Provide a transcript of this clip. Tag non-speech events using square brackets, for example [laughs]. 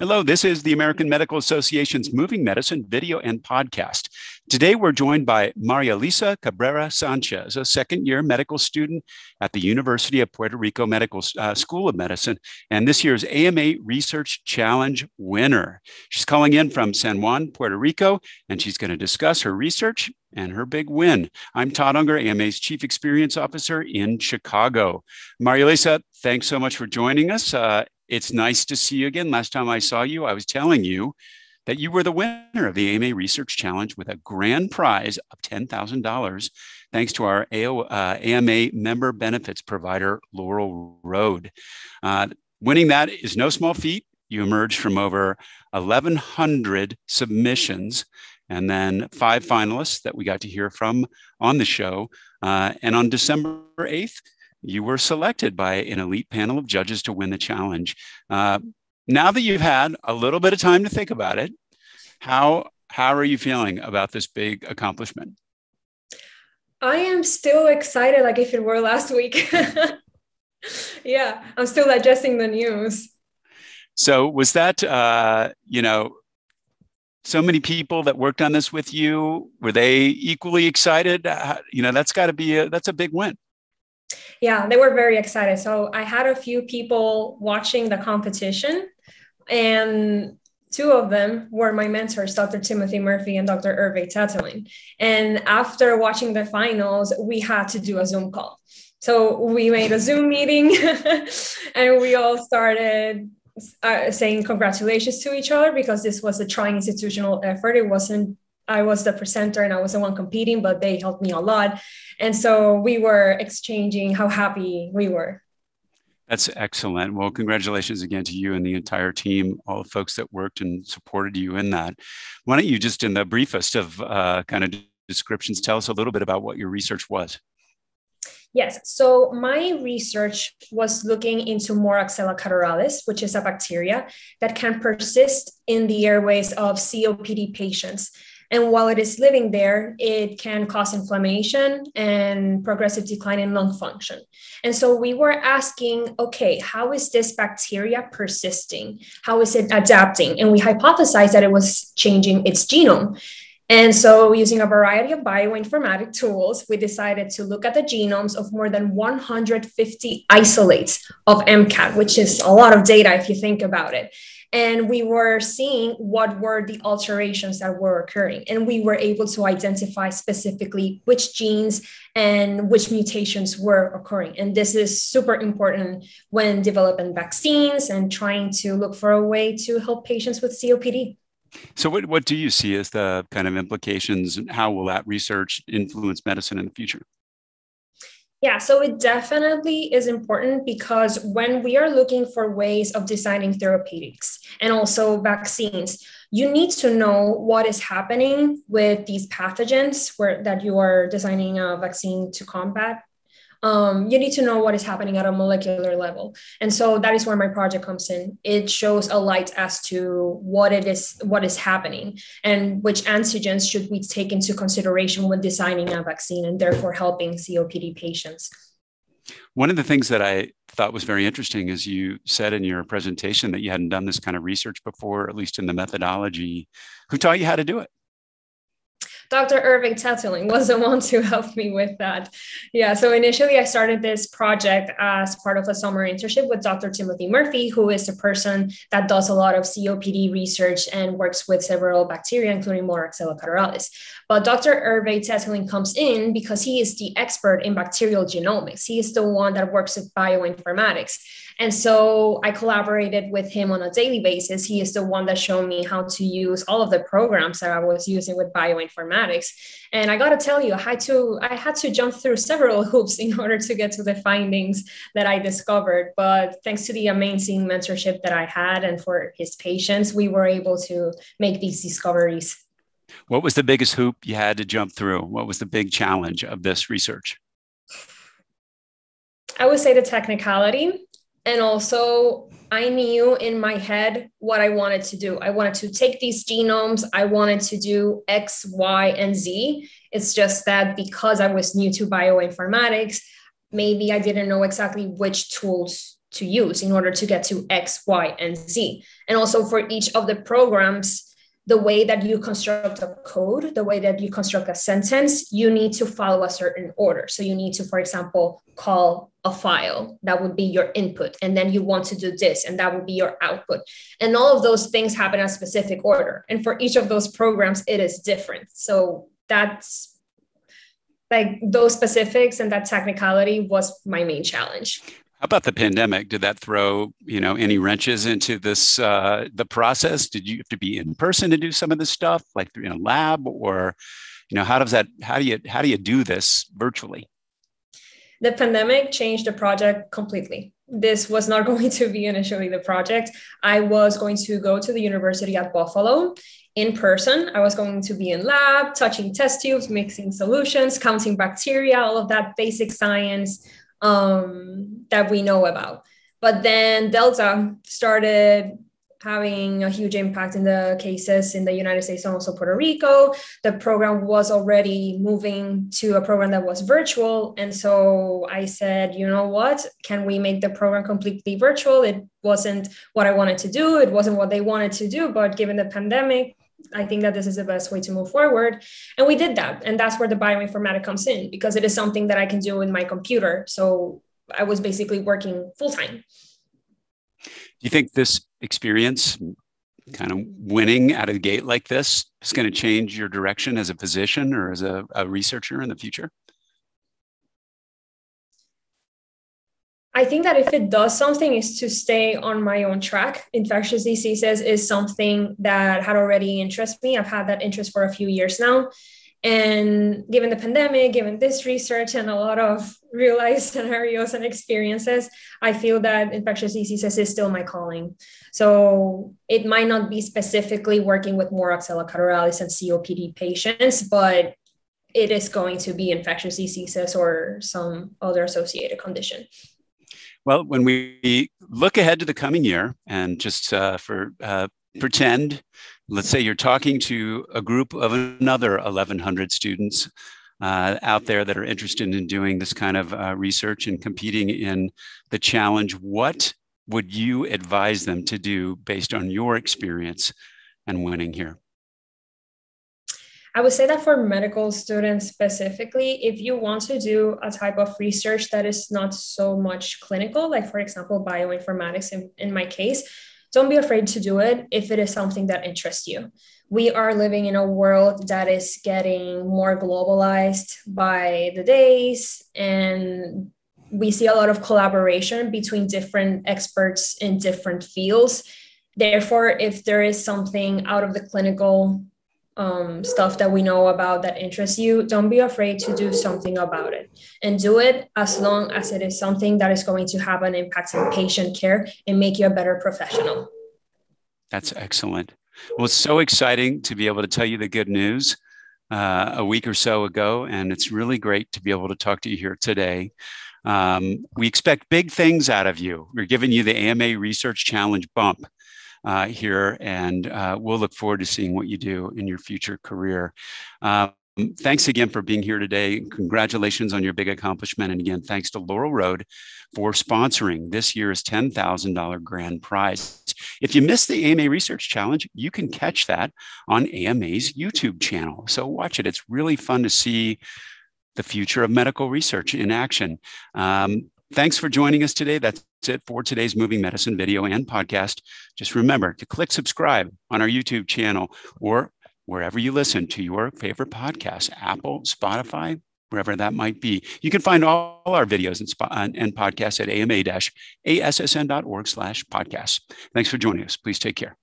Hello, this is the American Medical Association's Moving Medicine video and podcast. Today, we're joined by Marielisa Cabrera Sanchez, a second year medical student at the University of Puerto Rico Medical uh, School of Medicine, and this year's AMA Research Challenge winner. She's calling in from San Juan, Puerto Rico, and she's going to discuss her research and her big win. I'm Todd Unger, AMA's Chief Experience Officer in Chicago. Marielisa, thanks so much for joining us. Uh, it's nice to see you again. Last time I saw you, I was telling you that you were the winner of the AMA Research Challenge with a grand prize of $10,000, thanks to our uh, AMA member benefits provider, Laurel Road. Uh, winning that is no small feat. You emerged from over 1,100 submissions and then five finalists that we got to hear from on the show. Uh, and on December 8th, you were selected by an elite panel of judges to win the challenge. Uh, now that you've had a little bit of time to think about it, how how are you feeling about this big accomplishment? I am still excited, like if it were last week. [laughs] yeah, I'm still digesting the news. So was that uh, you know so many people that worked on this with you? Were they equally excited? Uh, you know, that's got to be a, that's a big win. Yeah, they were very excited. So I had a few people watching the competition, and two of them were my mentors, Dr. Timothy Murphy and Dr. Hervé Tettelin. And after watching the finals, we had to do a Zoom call. So we made a Zoom meeting [laughs] and we all started uh, saying congratulations to each other because this was a trying institutional effort. It wasn't I was the presenter and I was the one competing, but they helped me a lot. And so we were exchanging how happy we were. That's excellent. Well, congratulations again to you and the entire team, all the folks that worked and supported you in that. Why don't you just, in the briefest of uh, kind of descriptions, tell us a little bit about what your research was? Yes. So my research was looking into Moraxella catarrhalis, which is a bacteria that can persist in the airways of COPD patients. And while it is living there, it can cause inflammation and progressive decline in lung function. And so we were asking, okay, how is this bacteria persisting? How is it adapting? And we hypothesized that it was changing its genome. And so, using a variety of bioinformatic tools, we decided to look at the genomes of more than 150 isolates of M. cat, which is a lot of data if you think about it. And we were seeing what were the alterations that were occurring. And we were able to identify specifically which genes and which mutations were occurring. And this is super important when developing vaccines and trying to look for a way to help patients with copd so what, what do you see as the kind of implications and how will that research influence medicine in the future? Yeah, so it definitely is important because when we are looking for ways of designing therapeutics and also vaccines, you need to know what is happening with these pathogens where that you are designing a vaccine to combat um, you need to know what is happening at a molecular level. And so that is where my project comes in. It shows a light as to what it is what is happening and which antigens should we take into consideration when designing a vaccine and therefore helping copd patients. One of the things that i thought was very interesting is you said in your presentation that you hadn't done this kind of research before at least in the methodology. Who taught you how to do it Dr. Hervé Tettelin was the [laughs] one to help me with that. Yeah, so initially I started this project as part of a summer internship with Dr. Timothy Murphy, who is the person that does a lot of COPD research and works with several bacteria, including Moraxella catarrhalis. But Dr. Hervé Tettelin comes in because he is the expert in bacterial genomics. He is the one that works with bioinformatics. And so I collaborated with him on a daily basis. He is the one that showed me how to use all of the programs that I was using with bioinformatics. And I got to tell you, I had to I had to jump through several [laughs] hoops in order to get to the findings that I discovered. But thanks to the amazing mentorship that I had and for his patience, we were able to make these discoveries. What was the biggest hoop you had to jump through? What was the big challenge of this research? I would say the technicality and also I knew in my head what I wanted to do. I wanted to take these genomes, I wanted to do X, Y, and Z. It's just that because I was new to bioinformatics, maybe I didn't know exactly which tools to use in order to get to X, Y, and Z. And also for each of the programs, the way that you construct a code, the way that you construct a sentence, you need to follow a certain order. So you need to, for example, call a file that would be your input, and then you want to do this, and that would be your output. And all of those things happen in a specific order. And for each of those programs, it is different. So that's like those specifics and that technicality was my main challenge. About the pandemic? Did that throw you know any wrenches into this uh, the process? Did you have to be in person to do some of this stuff, like in a lab, or you know how does that how do you how do you do this virtually? The pandemic changed the project completely. This was not [laughs] going to be initially the project. I was going to go to the university at Buffalo in person. I was going to be in lab, touching test tubes, mixing solutions, counting bacteria, all of that basic science um, that we know about. But then Delta started having a huge impact in the cases in the United States and also Puerto Rico. The program was already moving to a program that was virtual. And so I said, you know what? Can we make the program completely virtual? It wasn't what I wanted to do, it wasn't what they wanted to do. But given the pandemic, I think that this is the best way to move forward. And we did that. And that's where the bioinformatic comes in because it is something that I can do in my computer. So I was basically working full time. Do you think this experience, kind of winning out of the gate like this, is going to change your direction as a physician or as a, a researcher in the future? I think that if it does something is to stay on my own track. Infectious diseases is something that had already interested me. I've had that interest for a few years now. And given the pandemic, given this research and a lot of real life [laughs] scenarios and experiences, I feel that infectious diseases is still my calling. So it might not be specifically working with Moraxella catarrhalis and COPD patients, but it is going to be infectious diseases or some other associated condition. Well, when we look ahead to the coming year, and just uh, for uh, pretend, let's say you're talking to a group of another 1,100 students uh, out there that are interested in doing this kind of uh, research and competing in the challenge, what would you advise them to do based on your experience and winning here? I would say that for medical students specifically, if you want to do a type of research that is not so much clinical, like for example, bioinformatics in, in my case, don't be afraid to do it if it is something that interests you. We are living in a world that is getting more globalized by the days, and we see a lot of collaboration between different experts in different fields. Therefore, if there is something out of the clinical um, stuff that we know about that interests you, don't be afraid to do something about it and do it as long as it is something that is going to have an impact on patient care and make you a better professional. That's excellent. Well, it's so exciting to be able to tell you the good news uh, a week or so ago, and it's really great to be able to talk to you here today. Um, we expect big things out of you. We're giving you the AMA Research Challenge bump uh, here, and uh, we'll look forward to seeing what you do in your future career. Um, thanks again for being here today. Congratulations on your big accomplishment. And again, thanks to Laurel Road for sponsoring this year's $10,000 grand prize. If you missed the AMA Research Challenge, you can catch that on AMA's YouTube channel. So watch it. It's really fun to see the future of medical research in action. Um, Thanks for joining us today. That's it for today's Moving Medicine video and podcast. Just remember to click subscribe on our YouTube channel or wherever you listen to your favorite podcast, Apple, Spotify, wherever that might be. You can find all our videos and, and podcasts at ama-assn.org slash podcasts. Thanks for joining us. Please take care.